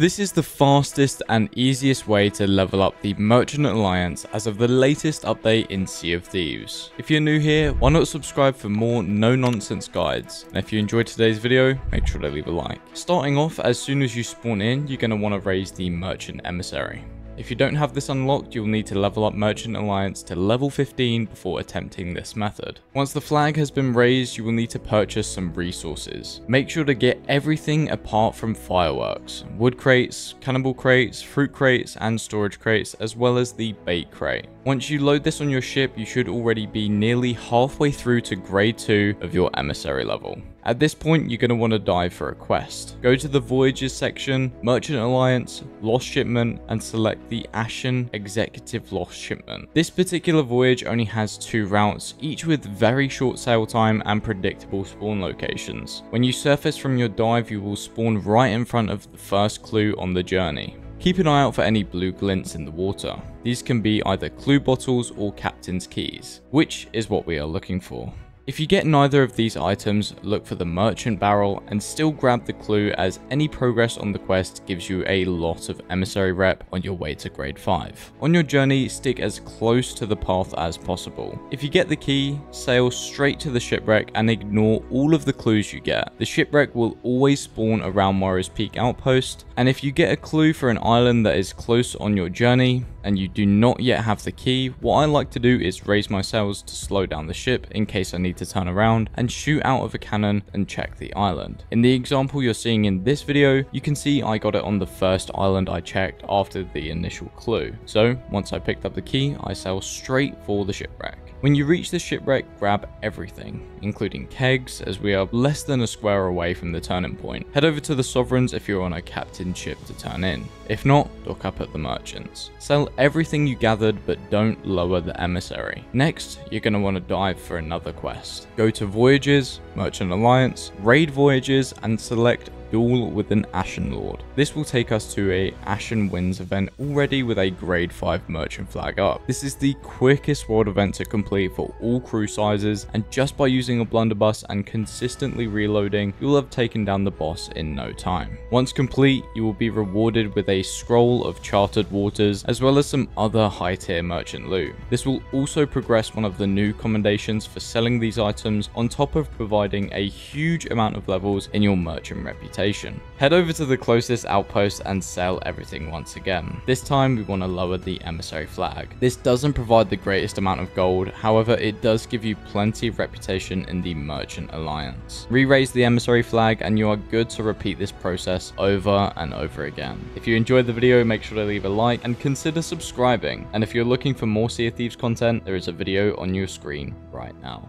This is the fastest and easiest way to level up the Merchant Alliance as of the latest update in Sea of Thieves. If you're new here, why not subscribe for more no-nonsense guides? And if you enjoyed today's video, make sure to leave a like. Starting off, as soon as you spawn in, you're going to want to raise the Merchant Emissary. If you don't have this unlocked, you'll need to level up Merchant Alliance to level 15 before attempting this method. Once the flag has been raised, you will need to purchase some resources. Make sure to get everything apart from fireworks, wood crates, cannonball crates, fruit crates, and storage crates, as well as the bait crate. Once you load this on your ship, you should already be nearly halfway through to grade 2 of your emissary level. At this point, you're going to want to dive for a quest. Go to the Voyages section, Merchant Alliance, Lost Shipment, and select the Ashen Executive Lost Shipment. This particular voyage only has two routes, each with very short sail time and predictable spawn locations. When you surface from your dive, you will spawn right in front of the first clue on the journey. Keep an eye out for any blue glints in the water. These can be either clue bottles or captain's keys, which is what we are looking for. If you get neither of these items, look for the merchant barrel and still grab the clue as any progress on the quest gives you a lot of emissary rep on your way to grade 5. On your journey, stick as close to the path as possible. If you get the key, sail straight to the shipwreck and ignore all of the clues you get. The shipwreck will always spawn around Morrow's Peak outpost, and if you get a clue for an island that is close on your journey, and you do not yet have the key, what I like to do is raise my sails to slow down the ship in case I need to turn around and shoot out of a cannon and check the island. In the example you're seeing in this video, you can see I got it on the first island I checked after the initial clue. So once I picked up the key, I sail straight for the shipwreck. When you reach the shipwreck, grab everything, including kegs, as we are less than a square away from the turning point. Head over to the Sovereigns if you're on a captain ship to turn in. If not, dock up at the Merchants. Sell everything you gathered, but don't lower the Emissary. Next, you're going to want to dive for another quest. Go to Voyages, Merchant Alliance, Raid Voyages, and select duel with an Ashen Lord. This will take us to a Ashen Winds event already with a grade 5 merchant flag up. This is the quickest world event to complete for all crew sizes and just by using a blunderbuss and consistently reloading you'll have taken down the boss in no time. Once complete you will be rewarded with a scroll of charted waters as well as some other high tier merchant loot. This will also progress one of the new commendations for selling these items on top of providing a huge amount of levels in your merchant reputation Head over to the closest outpost and sell everything once again. This time we want to lower the emissary flag. This doesn't provide the greatest amount of gold, however it does give you plenty of reputation in the merchant alliance. Re-raise the emissary flag and you are good to repeat this process over and over again. If you enjoyed the video make sure to leave a like and consider subscribing and if you're looking for more Sea of Thieves content there is a video on your screen right now.